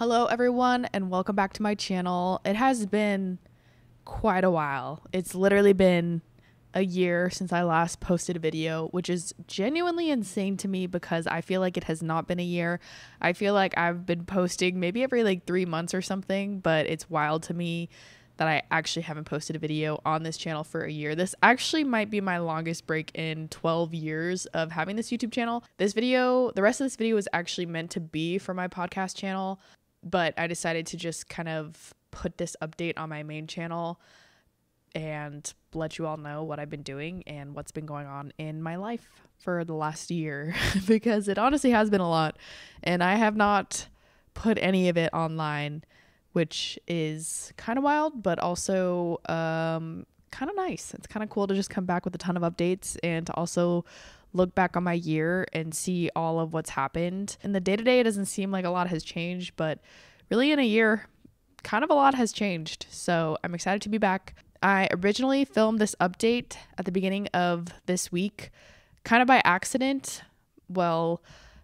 Hello, everyone, and welcome back to my channel. It has been quite a while. It's literally been a year since I last posted a video, which is genuinely insane to me because I feel like it has not been a year. I feel like I've been posting maybe every like three months or something, but it's wild to me that I actually haven't posted a video on this channel for a year. This actually might be my longest break in 12 years of having this YouTube channel. This video, the rest of this video was actually meant to be for my podcast channel, but I decided to just kind of put this update on my main channel and let you all know what I've been doing and what's been going on in my life for the last year because it honestly has been a lot and I have not put any of it online which is kind of wild but also um kind of nice. It's kind of cool to just come back with a ton of updates and to also look back on my year and see all of what's happened. In the day to day, it doesn't seem like a lot has changed, but really in a year, kind of a lot has changed. So I'm excited to be back. I originally filmed this update at the beginning of this week, kind of by accident. Well,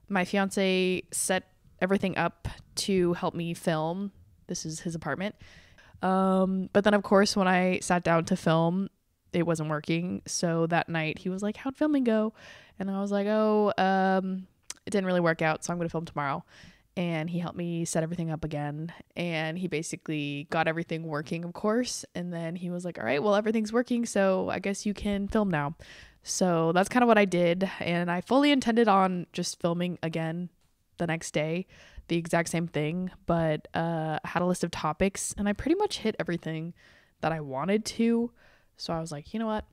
my fiance set everything up to help me film. This is his apartment. Um, but then, of course, when I sat down to film, it wasn't working. So that night he was like, How'd filming go? And I was like, Oh, um, it didn't really work out. So I'm going to film tomorrow. And he helped me set everything up again. And he basically got everything working, of course. And then he was like, All right, well, everything's working. So I guess you can film now. So that's kind of what I did. And I fully intended on just filming again the next day, the exact same thing, but uh, I had a list of topics and I pretty much hit everything that I wanted to. So I was like, you know what?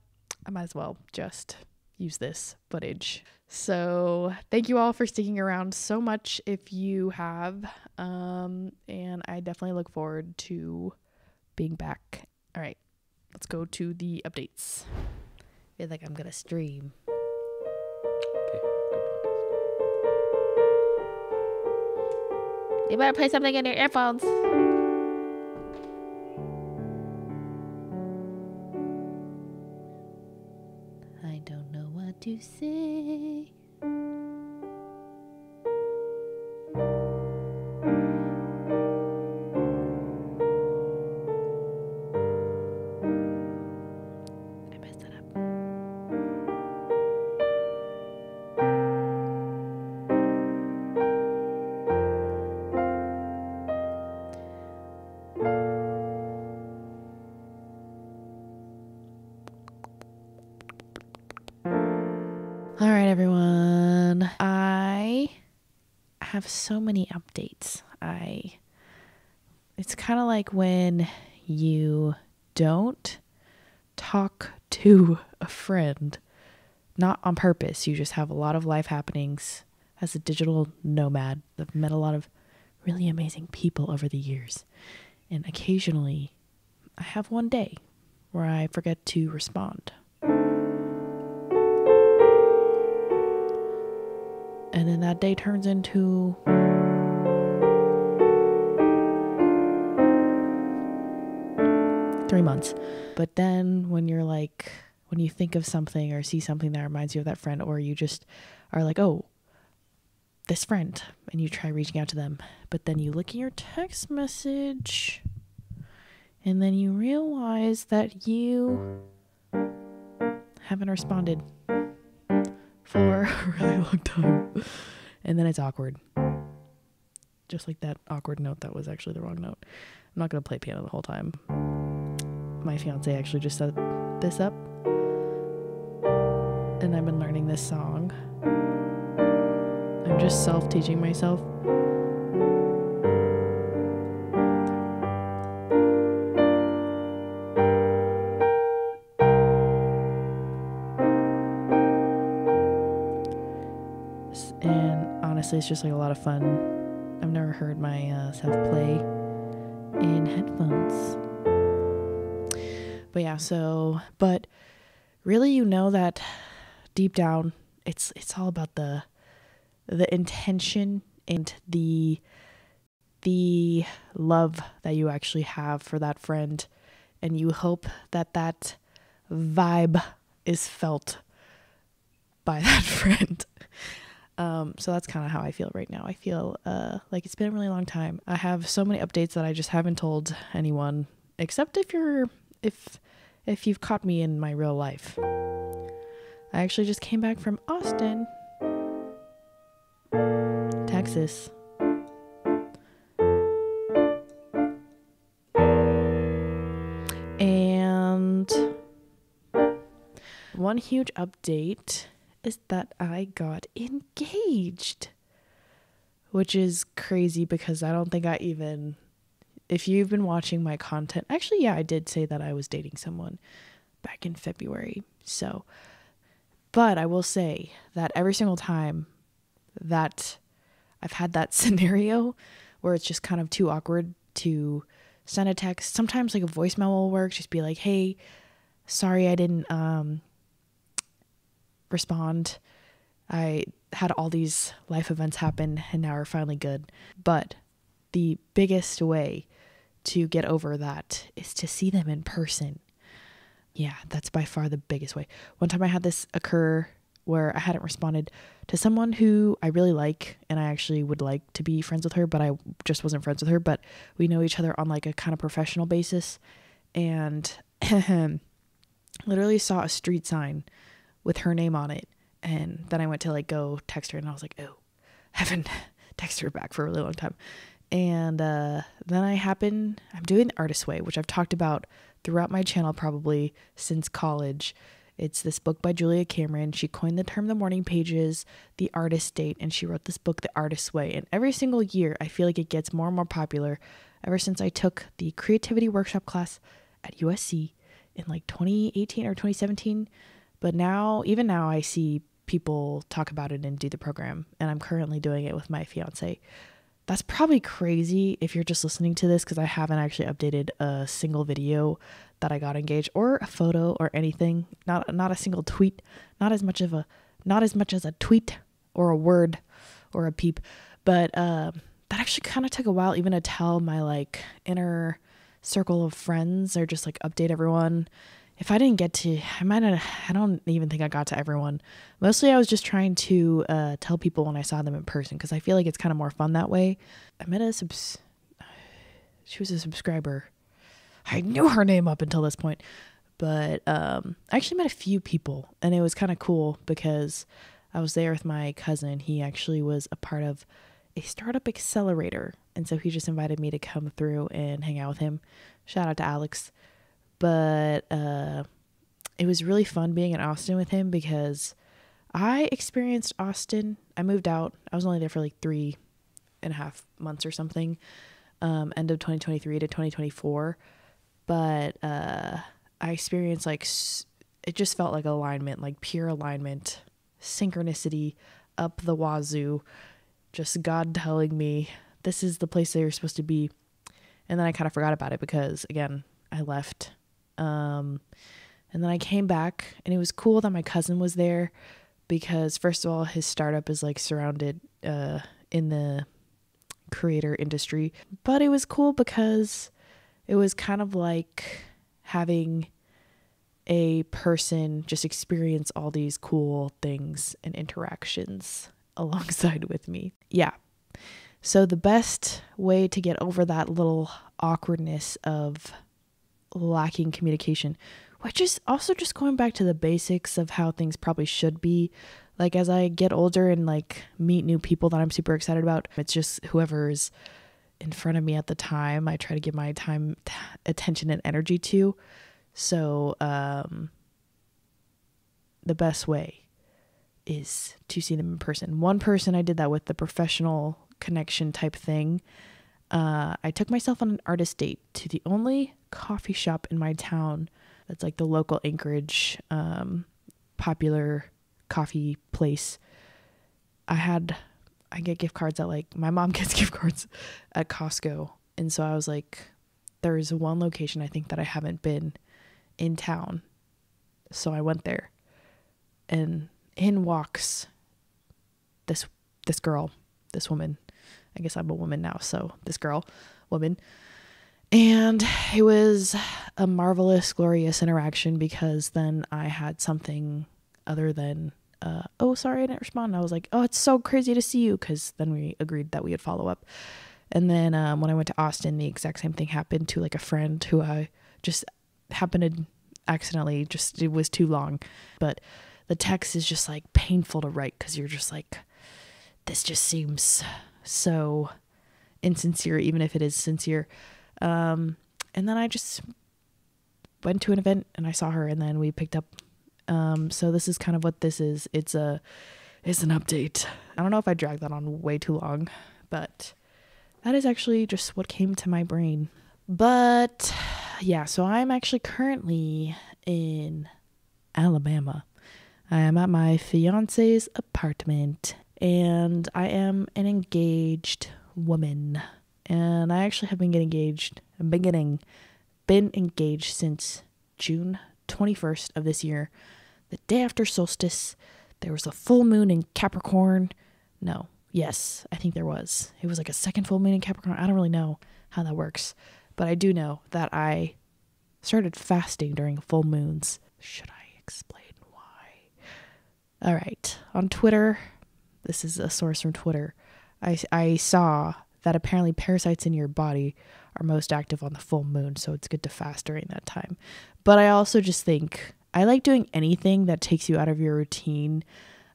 I might as well just use this footage. So thank you all for sticking around so much if you have. Um, and I definitely look forward to being back. All right, let's go to the updates. I feel like I'm gonna stream. You better play something in your earphones. To say. Have so many updates. I it's kind of like when you don't talk to a friend not on purpose. You just have a lot of life happenings as a digital nomad. I've met a lot of really amazing people over the years. And occasionally I have one day where I forget to respond. And then that day turns into three months. But then when you're like, when you think of something or see something that reminds you of that friend, or you just are like, oh, this friend, and you try reaching out to them, but then you look at your text message and then you realize that you haven't responded for mm. a really long time. And then it's awkward. Just like that awkward note that was actually the wrong note. I'm not going to play piano the whole time. My fiance actually just set this up. And I've been learning this song. I'm just self teaching myself. Honestly, it's just like a lot of fun. I've never heard myself uh, play in headphones. But yeah, so but really you know that deep down it's it's all about the the intention and the the love that you actually have for that friend and you hope that that vibe is felt by that friend Um, so that's kind of how I feel right now. I feel uh, like it's been a really long time. I have so many updates that I just haven't told anyone, except if you're if if you've caught me in my real life. I actually just came back from Austin, Texas. And one huge update is that I got engaged, which is crazy because I don't think I even, if you've been watching my content, actually, yeah, I did say that I was dating someone back in February. So, but I will say that every single time that I've had that scenario where it's just kind of too awkward to send a text, sometimes like a voicemail will work, just be like, hey, sorry I didn't um respond. I had all these life events happen and now are finally good. But the biggest way to get over that is to see them in person. Yeah, that's by far the biggest way. One time I had this occur where I hadn't responded to someone who I really like and I actually would like to be friends with her, but I just wasn't friends with her. But we know each other on like a kind of professional basis. And literally saw a street sign with her name on it. And then I went to like go text her and I was like, oh, haven't texted her back for a really long time. And uh, then I happen, I'm doing the artist way, which I've talked about throughout my channel probably since college. It's this book by Julia Cameron. She coined the term the morning pages, the artist date, and she wrote this book, The Artist's Way. And every single year, I feel like it gets more and more popular ever since I took the creativity workshop class at USC in like 2018 or 2017. But now, even now, I see people talk about it and do the program, and I'm currently doing it with my fiance. That's probably crazy if you're just listening to this because I haven't actually updated a single video that I got engaged or a photo or anything. Not not a single tweet. Not as much of a not as much as a tweet or a word or a peep. But uh, that actually kind of took a while even to tell my like inner circle of friends or just like update everyone if I didn't get to, I might not, I don't even think I got to everyone. Mostly I was just trying to uh, tell people when I saw them in person because I feel like it's kind of more fun that way. I met a subs, she was a subscriber. I knew her name up until this point, but um, I actually met a few people and it was kind of cool because I was there with my cousin. He actually was a part of a startup accelerator. And so he just invited me to come through and hang out with him. Shout out to Alex but uh, it was really fun being in Austin with him because I experienced Austin. I moved out. I was only there for like three and a half months or something, um, end of 2023 to 2024. But uh, I experienced like it just felt like alignment, like pure alignment, synchronicity up the wazoo. Just God telling me this is the place that you're supposed to be. And then I kind of forgot about it because, again, I left um, and then I came back, and it was cool that my cousin was there because, first of all, his startup is like surrounded uh, in the creator industry. But it was cool because it was kind of like having a person just experience all these cool things and interactions alongside with me. Yeah. So, the best way to get over that little awkwardness of lacking communication, which is also just going back to the basics of how things probably should be. Like as I get older and like meet new people that I'm super excited about, it's just whoever's in front of me at the time, I try to give my time, attention, and energy to. So, um, the best way is to see them in person. One person I did that with the professional connection type thing. Uh, I took myself on an artist date to the only coffee shop in my town that's like the local Anchorage um, popular coffee place. I had I get gift cards at like my mom gets gift cards at Costco. And so I was like there's one location I think that I haven't been in town. So I went there. And in walks this this girl, this woman. I guess I'm a woman now, so this girl, woman and it was a marvelous, glorious interaction because then I had something other than uh, oh, sorry, I didn't respond. And I was like, oh, it's so crazy to see you. Cause then we agreed that we would follow up. And then um, when I went to Austin, the exact same thing happened to like a friend who I just happened to accidentally just, it was too long. But the text is just like painful to write because you're just like, this just seems so insincere, even if it is sincere. Um, and then I just went to an event and I saw her, and then we picked up. Um, so this is kind of what this is. It's a, it's an update. I don't know if I dragged that on way too long, but that is actually just what came to my brain. But yeah, so I'm actually currently in Alabama. I am at my fiance's apartment and I am an engaged woman. And I actually have been getting engaged, been getting been engaged since June 21st of this year. The day after solstice, there was a full moon in Capricorn. No, yes, I think there was. It was like a second full moon in Capricorn. I don't really know how that works, but I do know that I started fasting during full moons. Should I explain why? All right, on Twitter, this is a source from Twitter. I, I saw that apparently parasites in your body are most active on the full moon, so it's good to fast during that time. But I also just think I like doing anything that takes you out of your routine.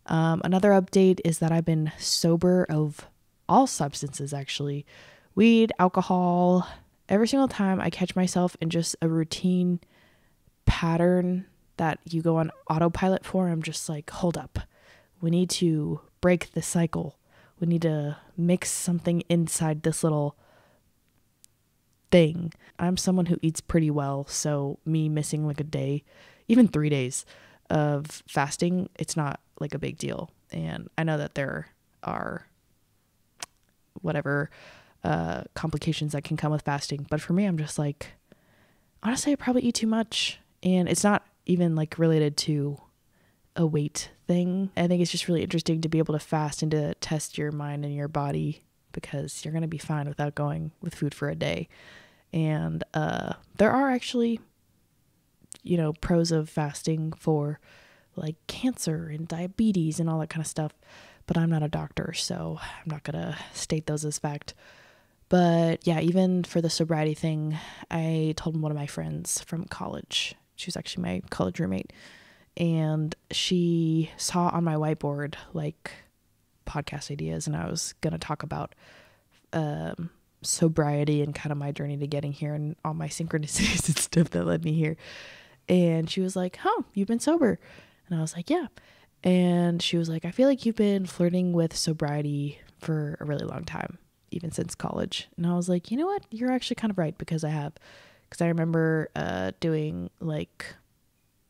Um, another update is that I've been sober of all substances actually weed, alcohol. Every single time I catch myself in just a routine pattern that you go on autopilot for, I'm just like, hold up. We need to break the cycle. We need to mix something inside this little thing. I'm someone who eats pretty well, so me missing like a day, even 3 days of fasting, it's not like a big deal. And I know that there are whatever uh complications that can come with fasting, but for me I'm just like honestly I probably eat too much and it's not even like related to a weight thing. I think it's just really interesting to be able to fast and to test your mind and your body because you're going to be fine without going with food for a day. And uh, there are actually, you know, pros of fasting for like cancer and diabetes and all that kind of stuff. But I'm not a doctor, so I'm not going to state those as fact. But yeah, even for the sobriety thing, I told one of my friends from college, she was actually my college roommate, and she saw on my whiteboard like podcast ideas and I was going to talk about um, sobriety and kind of my journey to getting here and all my synchronicities and stuff that led me here. And she was like, "Huh, you've been sober." And I was like, "Yeah." And she was like, "I feel like you've been flirting with sobriety for a really long time, even since college." And I was like, "You know what? You're actually kind of right because I have because I remember uh, doing like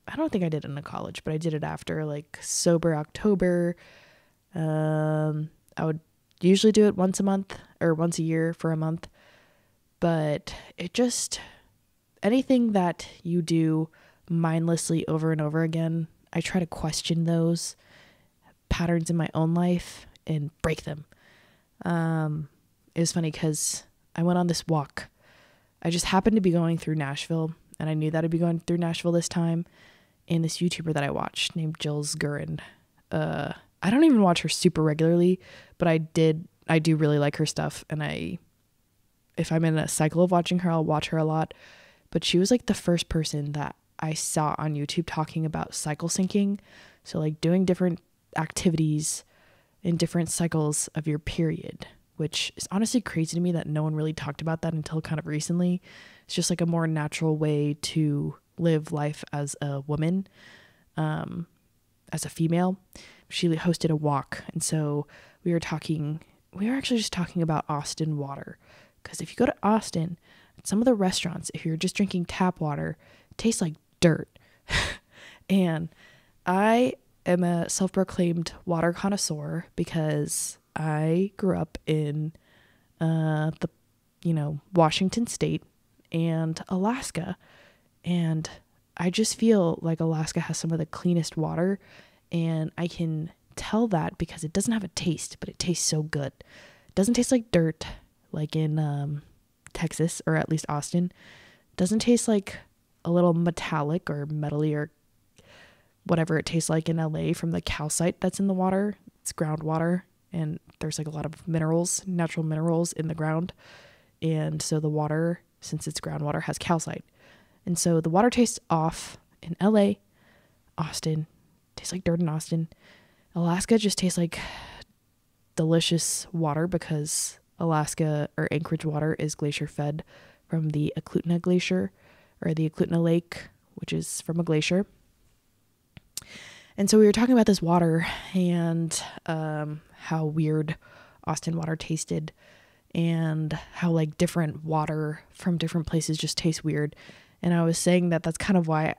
I don't think I did it in college, but I did it after like sober October. Um, I would usually do it once a month or once a year for a month, but it just anything that you do mindlessly over and over again, I try to question those patterns in my own life and break them. Um, it was funny because I went on this walk. I just happened to be going through Nashville, and I knew that I'd be going through Nashville this time and this YouTuber that I watched named Jill's Gurin. Uh, I don't even watch her super regularly, but I did. I do really like her stuff, and I, if I'm in a cycle of watching her, I'll watch her a lot. But she was like the first person that I saw on YouTube talking about cycle syncing, so like doing different activities in different cycles of your period, which is honestly crazy to me that no one really talked about that until kind of recently. It's just like a more natural way to live life as a woman, um, as a female. She hosted a walk, and so we were talking. We were actually just talking about Austin water, because if you go to Austin, some of the restaurants, if you're just drinking tap water, tastes like dirt. and I am a self-proclaimed water connoisseur because I grew up in uh, the, you know, Washington State and Alaska, and I just feel like Alaska has some of the cleanest water. And I can tell that because it doesn't have a taste, but it tastes so good. It doesn't taste like dirt, like in um, Texas or at least Austin. It doesn't taste like a little metallic or metally or whatever it tastes like in LA from the calcite that's in the water. It's groundwater and there's like a lot of minerals, natural minerals in the ground. And so the water, since it's groundwater, has calcite. And so the water tastes off in LA, Austin, tastes like dirt in Austin. Alaska just tastes like delicious water because Alaska or Anchorage water is glacier fed from the Eklutna Glacier or the Eklutna Lake, which is from a glacier. And so we were talking about this water and um, how weird Austin water tasted and how like different water from different places just tastes weird. And I was saying that that's kind of why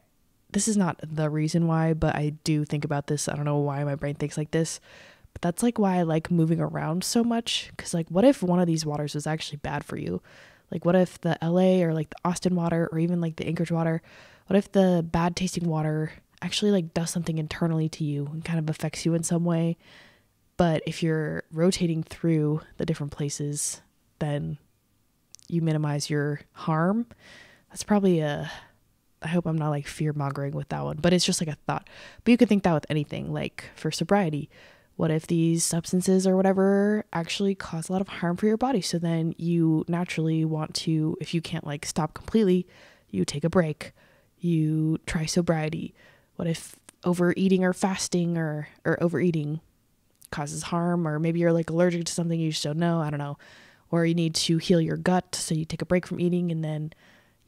this is not the reason why, but I do think about this. I don't know why my brain thinks like this, but that's like why I like moving around so much. Cause like, what if one of these waters was actually bad for you? Like, what if the LA or like the Austin water or even like the Anchorage water, what if the bad tasting water actually like does something internally to you and kind of affects you in some way? But if you're rotating through the different places, then you minimize your harm. That's probably a I hope I'm not like fear mongering with that one, but it's just like a thought. But you could think that with anything, like for sobriety. What if these substances or whatever actually cause a lot of harm for your body? So then you naturally want to, if you can't like stop completely, you take a break. You try sobriety. What if overeating or fasting or, or overeating causes harm? Or maybe you're like allergic to something you just don't know. I don't know. Or you need to heal your gut. So you take a break from eating and then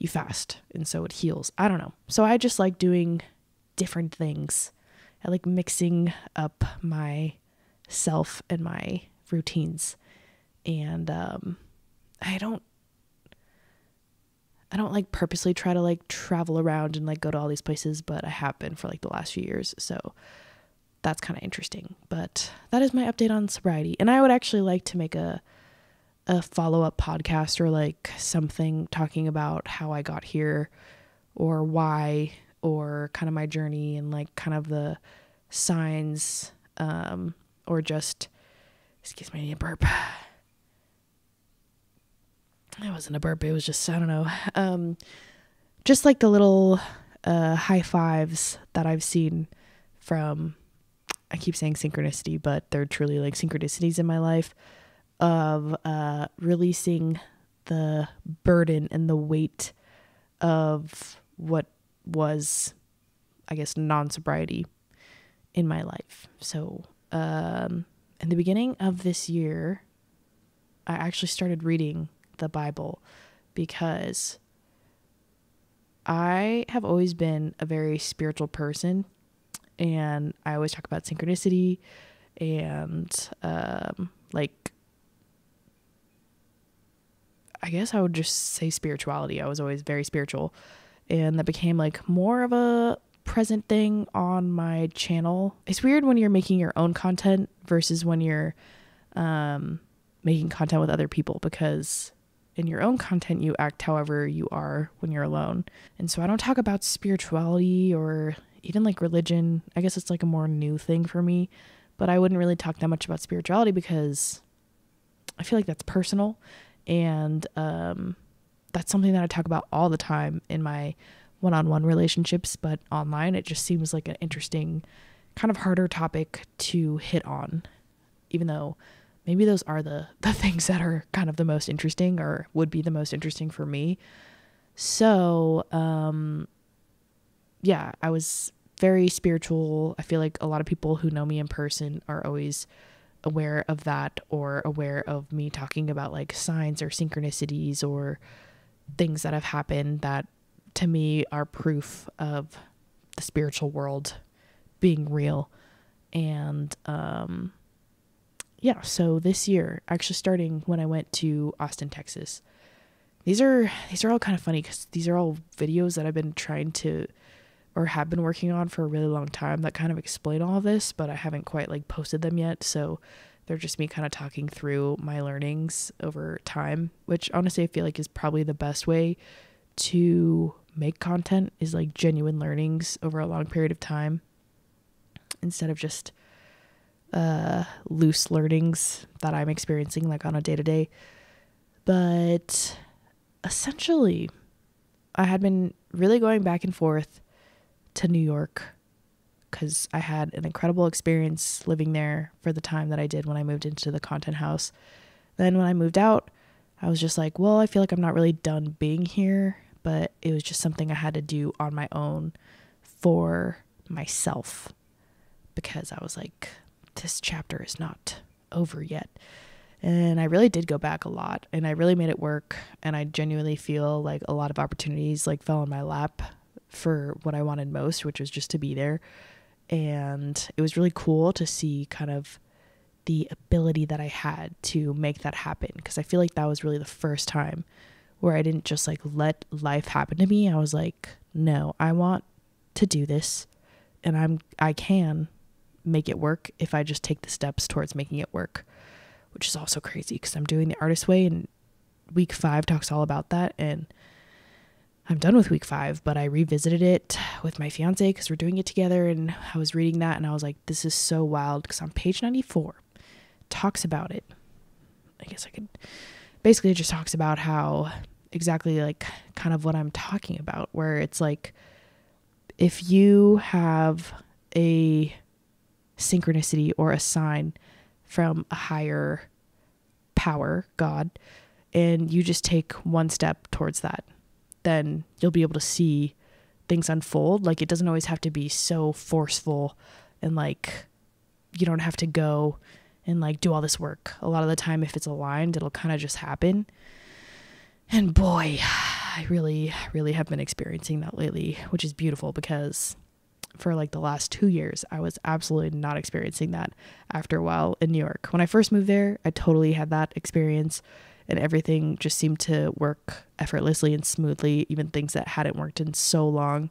you fast and so it heals. I don't know. So I just like doing different things. I like mixing up my self and my routines. And um I don't I don't like purposely try to like travel around and like go to all these places, but I have been for like the last few years. So that's kind of interesting. But that is my update on sobriety. And I would actually like to make a a follow up podcast or like something talking about how I got here or why or kind of my journey and like kind of the signs um, or just, excuse me, I need a burp. It wasn't a burp, it was just, I don't know. Um, just like the little uh, high fives that I've seen from, I keep saying synchronicity, but they're truly like synchronicities in my life of uh, releasing the burden and the weight of what was, I guess, non sobriety in my life. So, um, in the beginning of this year, I actually started reading the Bible because I have always been a very spiritual person and I always talk about synchronicity and um, like I guess I would just say spirituality. I was always very spiritual. And that became like more of a present thing on my channel. It's weird when you're making your own content versus when you're um, making content with other people because in your own content, you act however you are when you're alone. And so I don't talk about spirituality or even like religion. I guess it's like a more new thing for me, but I wouldn't really talk that much about spirituality because I feel like that's personal and um, that's something that I talk about all the time in my one on one relationships, but online it just seems like an interesting, kind of harder topic to hit on, even though maybe those are the, the things that are kind of the most interesting or would be the most interesting for me. So, um, yeah, I was very spiritual. I feel like a lot of people who know me in person are always aware of that or aware of me talking about like signs or synchronicities or things that have happened that to me are proof of the spiritual world being real. And um yeah so this year actually starting when i went to austin texas these are these are all kind of funny because these are all videos that i've been trying to or have been working on for a really long time that kind of explain all of this, but I haven't quite like posted them yet. So they're just me kind of talking through my learnings over time, which honestly I feel like is probably the best way to make content is like genuine learnings over a long period of time instead of just uh loose learnings that I'm experiencing like on a day to day. But essentially I had been really going back and forth to New York because I had an incredible experience living there for the time that I did when I moved into the content house. Then when I moved out, I was just like, well, I feel like I'm not really done being here, but it was just something I had to do on my own for myself because I was like, this chapter is not over yet. And I really did go back a lot and I really made it work. And I genuinely feel like a lot of opportunities like fell in my lap for what I wanted most, which was just to be there. And it was really cool to see kind of the ability that I had to make that happen because I feel like that was really the first time where I didn't just like let life happen to me. I was like, no, I want to do this and I'm I can make it work if I just take the steps towards making it work, which is also crazy because I'm doing the artist way and week 5 talks all about that and I'm done with week 5, but I revisited it with my fiance cuz we're doing it together and I was reading that and I was like this is so wild cuz on page 94 talks about it. I guess I could basically just talks about how exactly like kind of what I'm talking about where it's like if you have a synchronicity or a sign from a higher power, God, and you just take one step towards that, then you'll be able to see things unfold. Like it doesn't always have to be so forceful and like you don't have to go and like do all this work. A lot of the time, if it's aligned, it'll kind of just happen. And boy, I really, really have been experiencing that lately, which is beautiful because for like the last two years, I was absolutely not experiencing that after a while in New York. When I first moved there, I totally had that experience and everything just seemed to work effortlessly and smoothly, even things that hadn't worked in so long.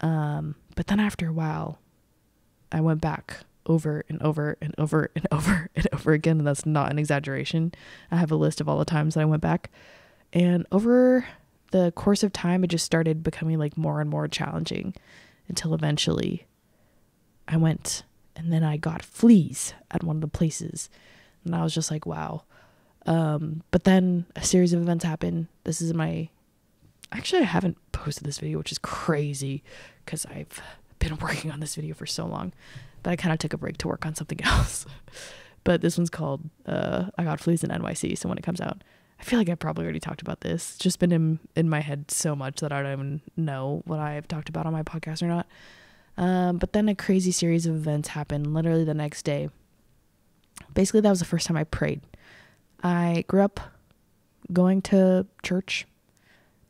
Um, but then after a while, I went back over and over and over and over and over again. And that's not an exaggeration. I have a list of all the times that I went back. And over the course of time, it just started becoming like more and more challenging until eventually I went and then I got fleas at one of the places. And I was just like, wow. Um, but then a series of events happened. This is my. Actually, I haven't posted this video, which is crazy because I've been working on this video for so long. But I kind of took a break to work on something else. but this one's called uh, I Got Fleas in NYC. So when it comes out, I feel like I probably already talked about this. It's just been in in my head so much that I don't even know what I've talked about on my podcast or not. Um, but then a crazy series of events happened literally the next day. Basically, that was the first time I prayed. I grew up going to church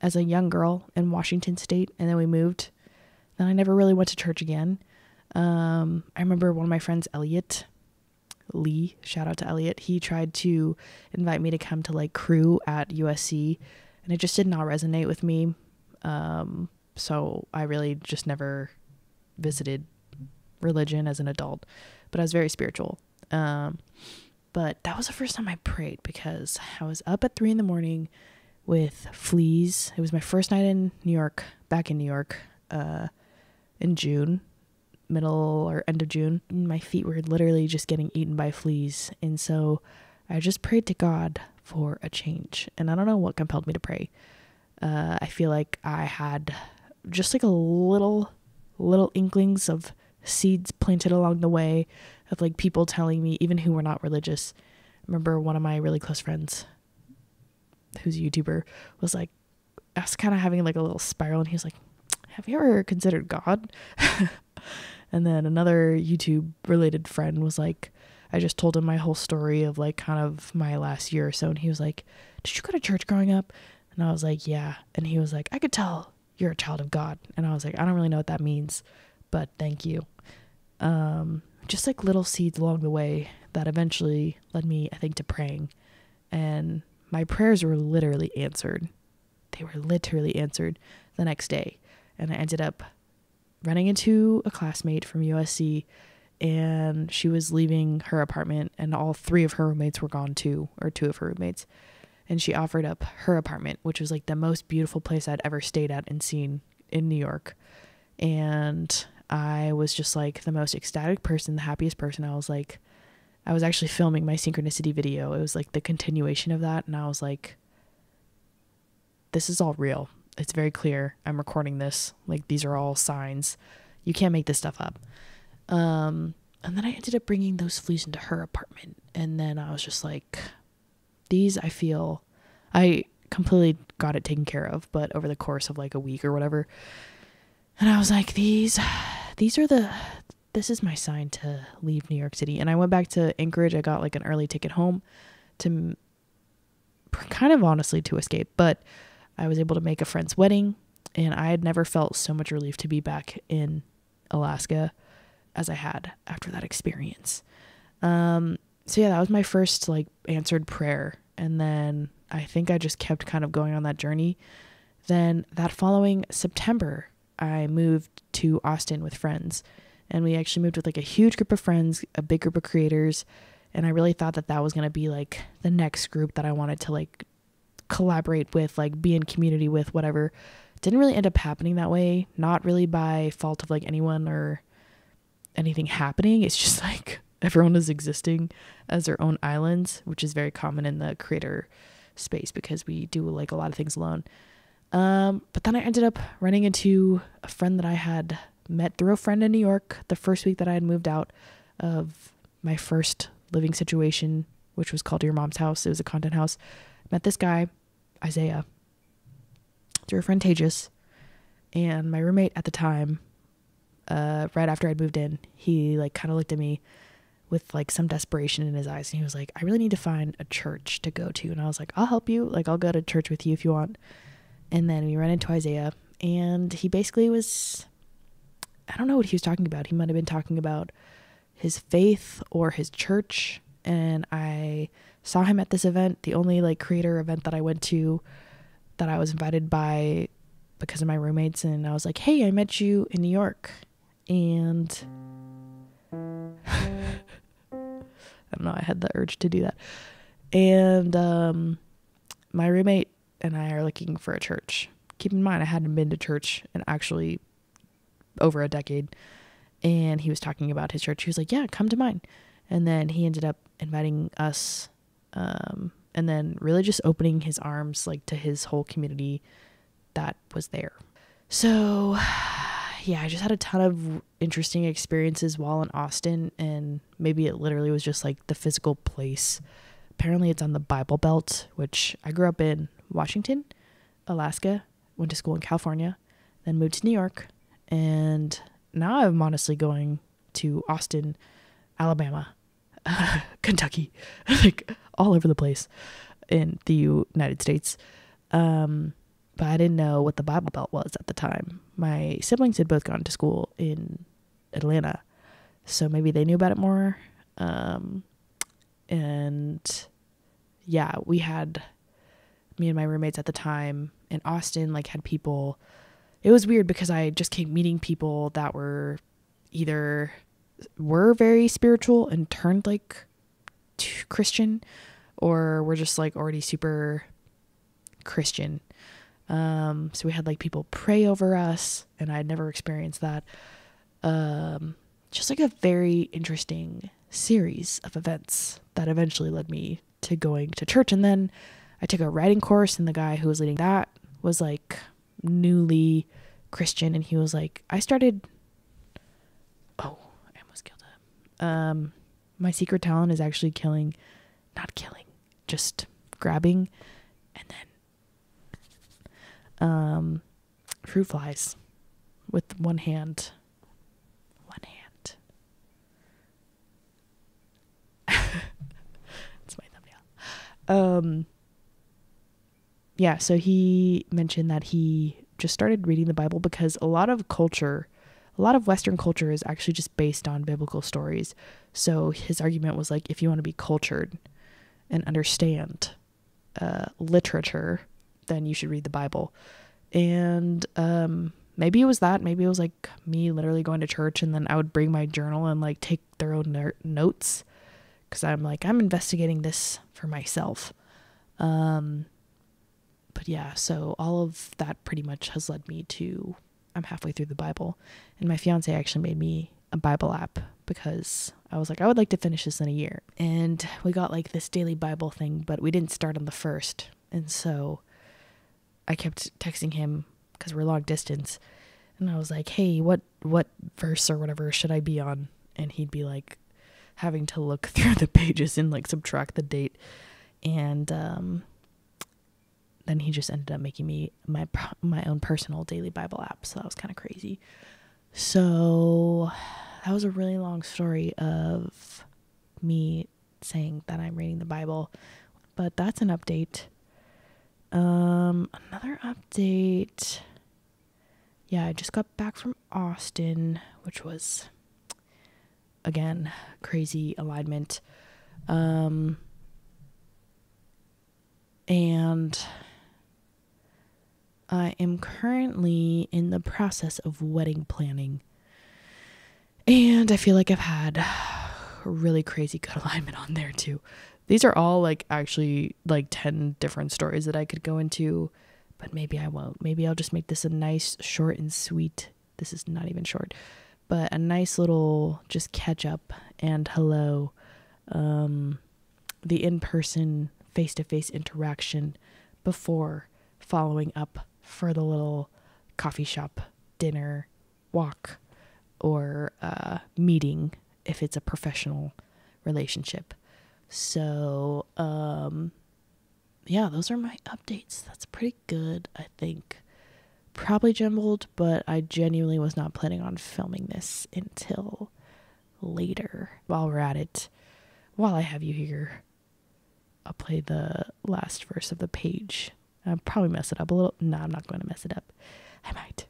as a young girl in Washington State, and then we moved. Then I never really went to church again. Um, I remember one of my friends, Elliot, Lee, shout out to Elliot, he tried to invite me to come to like Cru at USC, and it just did not resonate with me. Um, so I really just never visited religion as an adult, but I was very spiritual. Um, but that was the first time I prayed because I was up at three in the morning with fleas. It was my first night in New York, back in New York, uh, in June middle or end of June. My feet were literally just getting eaten by fleas. And so I just prayed to God for a change. And I don't know what compelled me to pray. Uh, I feel like I had just like a little, little inklings of seeds planted along the way of like people telling me, even who were not religious. I remember one of my really close friends, who's a YouTuber, was like, I was kind of having like a little spiral, and he was like, Have you ever considered God? And then another YouTube related friend was like, I just told him my whole story of like kind of my last year or so. And he was like, Did you go to church growing up? And I was like, Yeah. And he was like, I could tell you're a child of God. And I was like, I don't really know what that means, but thank you. Um, just like little seeds along the way that eventually led me, I think, to praying. And my prayers were literally answered. They were literally answered the next day. And I ended up running into a classmate from USC and she was leaving her apartment and all three of her roommates were gone too or two of her roommates and she offered up her apartment which was like the most beautiful place I'd ever stayed at and seen in New York and I was just like the most ecstatic person the happiest person I was like I was actually filming my synchronicity video it was like the continuation of that and I was like this is all real it's very clear I'm recording this. Like these are all signs. You can't make this stuff up. Um, and then I ended up bringing those fleas into her apartment. And then I was just like, these I feel, I completely got it taken care of, but over the course of like a week or whatever. And I was like, these, these are the, this is my sign to leave New York City. And I went back to Anchorage. I got like an early ticket home to kind of honestly to escape, but I was able to make a friend's wedding. And I had never felt so much relief to be back in Alaska as I had after that experience. Um, so yeah, that was my first like answered prayer. And then I think I just kept kind of going on that journey. Then that following September, I moved to Austin with friends. And we actually moved with like a huge group of friends, a big group of creators. And I really thought that that was going to be like the next group that I wanted to like collaborate with, like be in community with, whatever. Didn't really end up happening that way. Not really by fault of like anyone or anything happening. It's just like everyone is existing as their own islands, which is very common in the creator space because we do like a lot of things alone. Um, but then I ended up running into a friend that I had met through a friend in New York the first week that I had moved out of my first living situation, which was called Your Mom's House. It was a content house. Met this guy, Isaiah, through a friend Tejas, and my roommate at the time. Uh, right after I'd moved in, he like kind of looked at me with like some desperation in his eyes and he was like, I really need to find a church to go to. And I was like, I'll help you. Like, I'll go to church with you if you want. And then we ran into Isaiah and he basically was, I don't know what he was talking about. He might have been talking about his faith or his church. And I saw him at this event, the only like creator event that I went to that I was invited by because of my roommates. And I was like, hey, I met you in New York. And I don't know, I had the urge to do that. And um, my roommate and I are looking for a church. Keep in mind, I hadn't been to church in actually over a decade. And he was talking about his church. He was like, Yeah, come to mine. And then he ended up inviting us um, and then really just opening his arms like to his whole community that was there. So yeah, I just had a ton of interesting experiences while in Austin, and maybe it literally was just like the physical place. Apparently, it's on the Bible Belt, which I grew up in Washington, Alaska, went to school in California, then moved to New York, and now I'm honestly going to Austin, Alabama, Kentucky, like all over the place in the United States. Um, but I didn't know what the Bible Belt was at the time. My siblings had both gone to school in Atlanta, so maybe they knew about it more. Um, and yeah, we had me and my roommates at the time in Austin, like, had people. It was weird because I just kept meeting people that were either were very spiritual and turned like Christian, or were just like already super Christian um, so we had like people pray over us, and I'd never experienced that. Um, just like a very interesting series of events that eventually led me to going to church. And then I took a writing course, and the guy who was leading that was like newly Christian, and he was like, I started. Oh, I almost killed him. Um, my secret talent is actually killing, not killing, just grabbing, and then um, fruit flies with one hand. One hand. It's my thumbnail. Um, yeah, so he mentioned that he just started reading the Bible because a lot of culture, a lot of Western culture is actually just based on biblical stories. So his argument was like, if you want to be cultured and understand uh, literature, then you should read the Bible. And um, maybe it was that. Maybe it was like me literally going to church and then I would bring my journal and like take their own ner- notes because I'm like, I'm investigating this for myself. Um, but yeah, so all of that pretty much has led me to I'm halfway through the Bible. And my fiance actually made me a Bible app because I was like, I would like to finish this in a year. And we got like this daily Bible thing, but we didn't start on the first. And so I kept texting him because we're long distance, and I was like, "Hey, what what verse or whatever should I be on?" and he'd be like having to look through the pages and like subtract the date and um then he just ended up making me my my own personal daily bible app. So that was kind of crazy. So that was a really long story of me saying that i'm reading the bible but that's an update. Um another update. Yeah i just got back from austin which was again crazy alignment. Um and I am currently in the process of wedding planning. And I feel like I've had really crazy good alignment on there too. These are all like actually like 10 different stories that I could go into, but maybe I won't. Maybe I'll just make this a nice, short, and sweet. This is not even short, but a nice little just catch up and hello. Um, the in person, face to face interaction before following up for the little coffee shop dinner walk or uh, meeting if it's a professional relationship. So, um, yeah, those are my updates. That's pretty good, I think. Probably jumbled, but I genuinely was not planning on filming this until later. While we're at it, while I have you here, I'll play the last verse of the page I'll probably mess it up a little. No, I'm not going to mess it up. I might.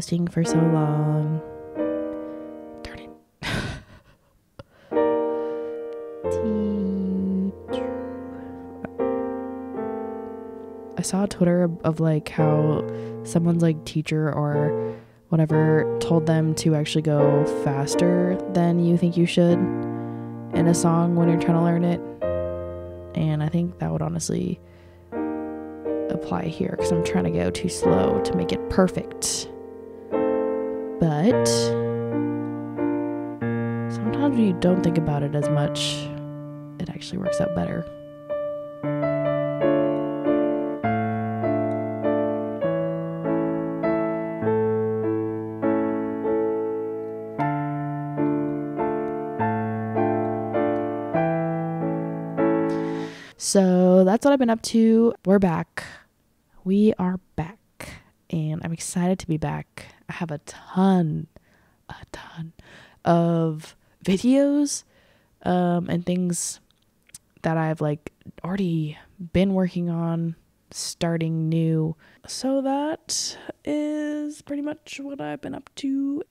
Posting for so long. I saw a Twitter of like how someone's like teacher or whatever told them to actually go faster than you think you should in a song when you're trying to learn it. And I think that would honestly apply here because I'm trying to go too slow to make it perfect. But sometimes when you don't think about it as much, it actually works out better. So that's what I've been up to. We're back. We are back. And I'm excited to be back. I have a ton, a ton of videos um, and things that I've like already been working on, starting new. So that is pretty much what I've been up to.